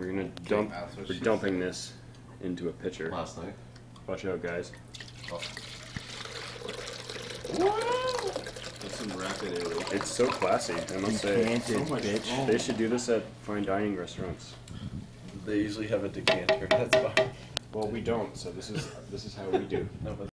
We're gonna dump. that's what We're she dumping this into a pitcher. Last night. Watch out, guys. Oh. That's some rapid air. It's so classy, I must say. Decanted, so much bitch. They should do this at fine dining restaurants. They usually have a decanter. That's fine. Well, we don't, so this is this is how we do. No, but